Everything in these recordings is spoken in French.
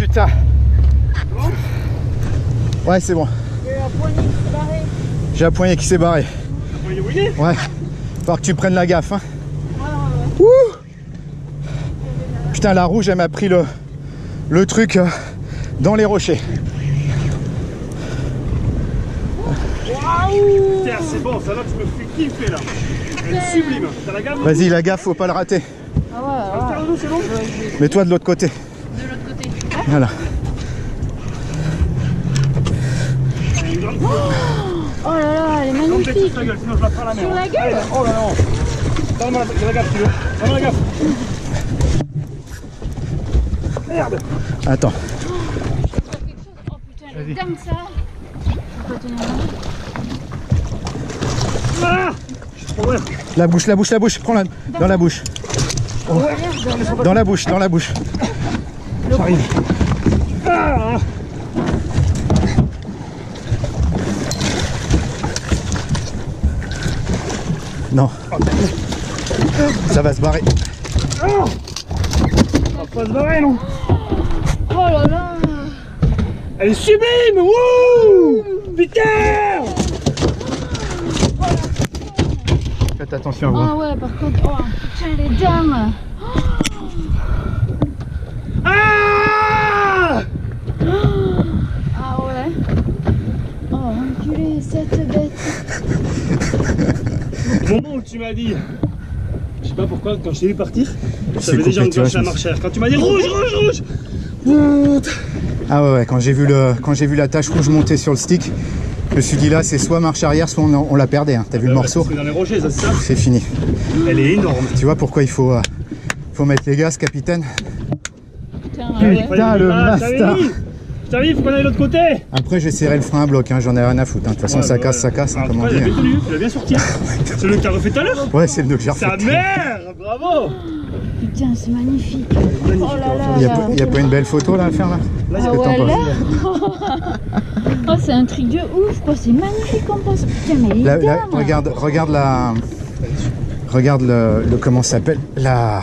putain. Ouais, c'est bon. J'ai un poignet qui s'est barré. Ouais. Faut que tu prennes la gaffe. Hein. Ouh Putain, la rouge, elle m'a pris le, le truc euh, dans les rochers. Tiens, c'est bon, ça là, tu me fais kiffer là. Elle est sublime. T'as la gamme Vas-y, la gaffe, faut pas le rater. Pardon, c'est bon Mets-toi de l'autre côté. Voilà. Oh là là, elle est magnifique. sur ta gueule, sinon je la prends la mer. Sur la gueule Allez, Oh là non. Donne-moi la, la gaffe, tu veux. Donne-moi la gaffe. Merde. Attends. Oh putain, elle est comme ça. Je peux pas tenir la main. Ah Je suis trop loin. La bouche, la bouche, la bouche. Prends-la dans la bouche. Dans la bouche, dans la bouche. J'arrive. Ah Non. Ça va se barrer. On va pas se barrer, non Oh là là. Elle est sublime Wouh Putain Faites attention à vous. Ah ouais, par contre, oh putain, les dames. Ah Ah ouais. Oh, cette bête. Au moment où tu m'as dit, je sais pas pourquoi, quand je t'ai vu partir, j'avais déjà enclenché la me marchère. Quand tu m'as dit rouge, rouge, rouge Ah ouais, ouais, quand j'ai vu, le, quand j'ai vu la tache rouge monter sur le stick, je me suis dit là, c'est soit marche arrière, soit on, on la perdait. hein. T'as vu le morceau C'est dans les rochers, ça c'est ça C'est fini. Elle est énorme. Tu vois pourquoi il faut, euh, faut mettre les gaz, capitaine Putain, ouais. Putain, le master. Faut qu'on aille de l'autre côté Après, je vais serrer le frein à bloc, hein, j'en ai rien à foutre. hein. De toute façon, Ouais, ça bah casse, ouais. ça casse, hein, Ah, comme on tu vois, dit. Il a bien sorti. C'est le que t'as refait tout à l'heure Ouais, c'est le nœud que j'ai refait. Sa mère Bravo Putain, c'est magnifique. Magnifique. Oh là là. Il y, a, pas- a une belle photo là à faire là Là, Ah ouais, Oh, c'est un truc de ouf, quoi. C'est magnifique comme pense. Putain, mais les La- la- dames. regarde, regarde la. Regarde le, le- comment ça s'appelle La.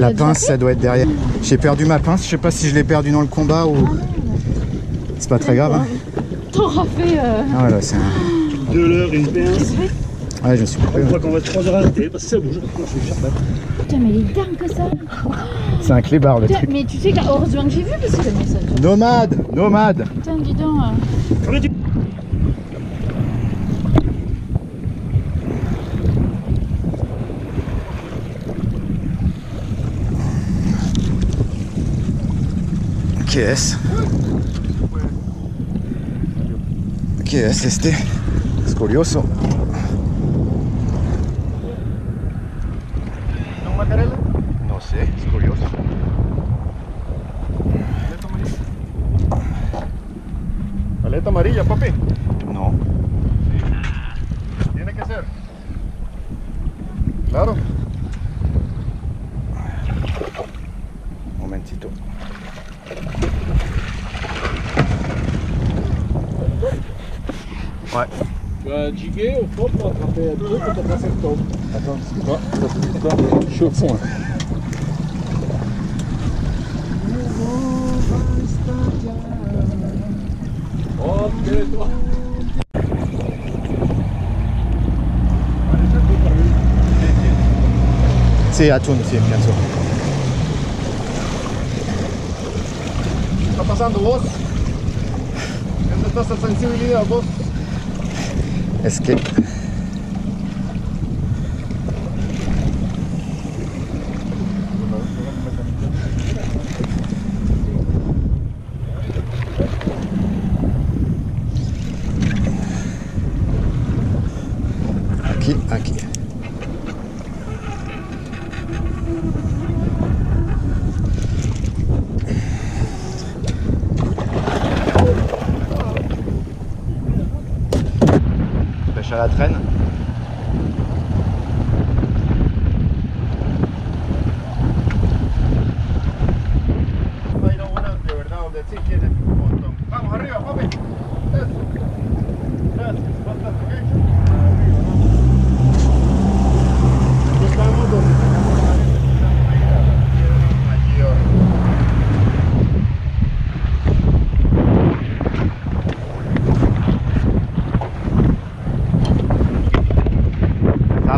La pince, ça doit être derrière. J'ai perdu ma pince, je sais pas si je l'ai perdu dans le combat ou. C'est pas très grave. Hein. T'auras fait. Euh... Ah ouais, là, c'est un. De l'heure, une pince. Ouais, je suis coupé. On voit qu'on va être 3 heures arrêtés parce que ça bouge. Putain, mais les dames que ça. C'est un clébard le Putain, truc. mais tu sais, heureusement que j'ai vu parce que le message. Nomade Nomade Putain, dis donc. euh, Qué es? ¿Qué es este? Es curioso. Tu vas jiguer au fond pour attraper un truc et t'as passé le tombe. Attends, excuse-moi. Attends, Je suis au fond. hein. Ok, toi. Sí, atún, sí, pienso. ¿Qué está pasando vos? ¿Dónde está esa sensibilidad vos? Es que. Aquí, aquí. À la traîne. Va a ir a buena, de verdad, donde sí tiene un montón. Vamos arriba, papi. Eso. Gracias. Fantástico. Aquí estamos donde tenemos la mayor.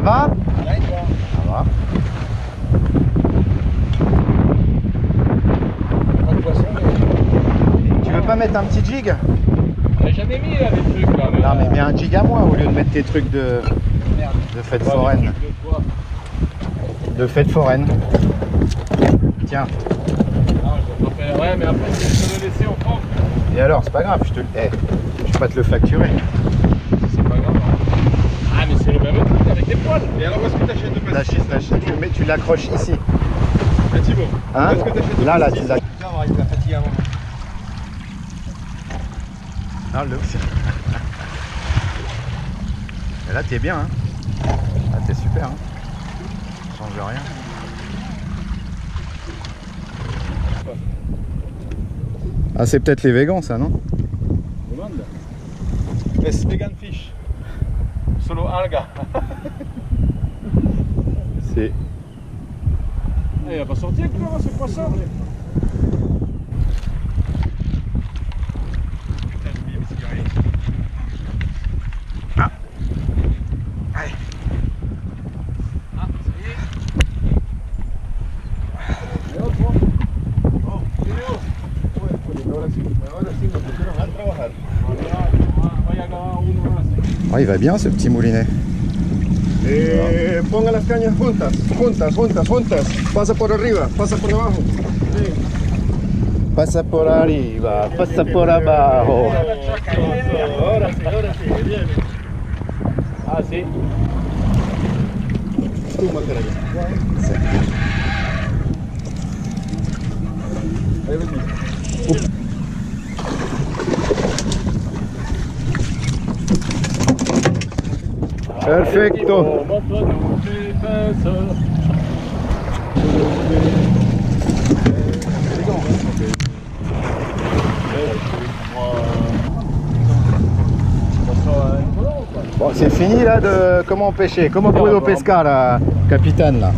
pas mettre un petit jig J'en ai mis là des trucs là. Non mais mets un jig à moi au lieu de mettre tes trucs de, de fête foraine. De fête foraine. Tiens. Ah, je Ouais, mais après, si je te le laisser, on prend. Et alors, c'est pas grave, je te eh, je vais pas te le facturer. C'est pas grave. hein. Ah, mais c'est le même truc avec les poils. Et alors, où est-ce que t'achètes le T'achètes, t'achètes, tu, le mets- tu l'accroches ici. Ah, Thibaut, Hein où est-ce que t'achètes le Là, là, pastis tu l'accroches. Putain, on va la fatigue avant. Ah, le... Et là, t'es bien, hein Là, t'es super, hein Change rien. Ah, c'est peut-être les végans, ça, non Demande. Es vegan fish. Solo alga. C'est... Ah, il va pas sortir, quoi, ce poisson. Ah, il va bien, ce petit moulinet. Eh, ponga las cañas juntas, juntas, juntas, juntas. Pasa por arriba, pasa por abajo. Pasa por arriba, pasa por abajo. Ahora sí, ahora sí, bien. Ah, sí. Tú, Macarena. Ahí Perfecto. Bon, c'est fini là de comment pêcher. Comment puedo pescar, là, capitaine là?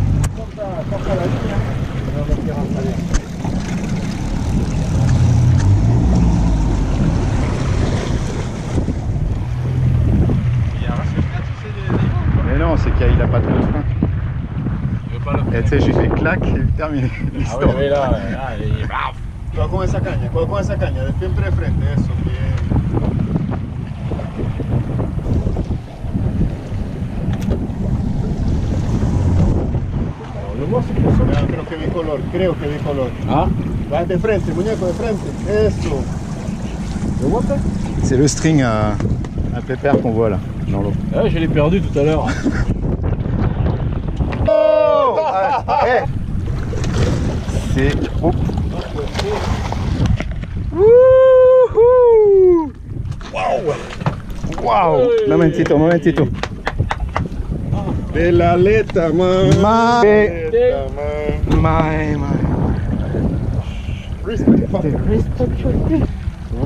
Non, c'est qu'il a pas trop de frein. Pas le Et tu sais, j'ai fait clac et terminé. Ah oui, l'histoire. oui, là, là, il- Juega con esa caña, juega con esa caña, de siempre de frente, eso, bien. Ya, creo que vi color, creo que vi color. Ah, Vas de frente, muñeco, de frente, eso. le vois ça? C'est le string à, à pépère qu'on voit là, dans l'eau. Ouais, je l'ai perdu tout à l'heure. Oh Ah, eh. C'est... Oh. Wouhou Wow Wow Momentito, momentito. De la aleta, man. Ma... Aleta, man. My, my. Respect, papa.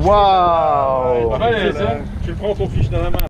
Wow Allez, ça. Tu prends ton fiche dans la main.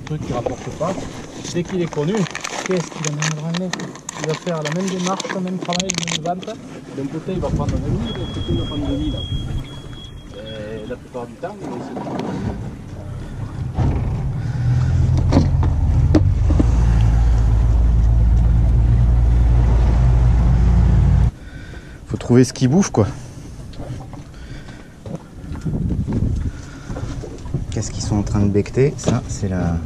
trucs qui rapportent pas. Dès qu'il est connu, qu'est-ce qu'il amènera le Il va faire la même démarche, le même travail, le même vente. D'un côté, il va prendre 20 000, de il va prendre 2 000. Et la plupart du temps, il va essayer de prendre Faut trouver ce qui bouffe quoi. Qu'est-ce qu'ils sont en train de becter? Ça, c'est la.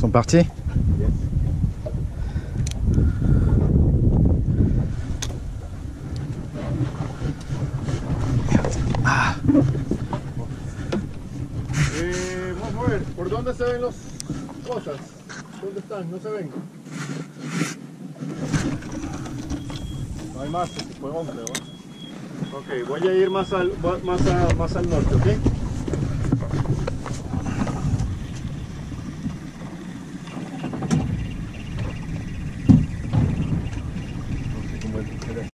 Ils sont partis? ¿No se ven? No hay más, se fue hombre, ¿no? Ok, voy a ir más al, más, a- más al norte, ¿ok?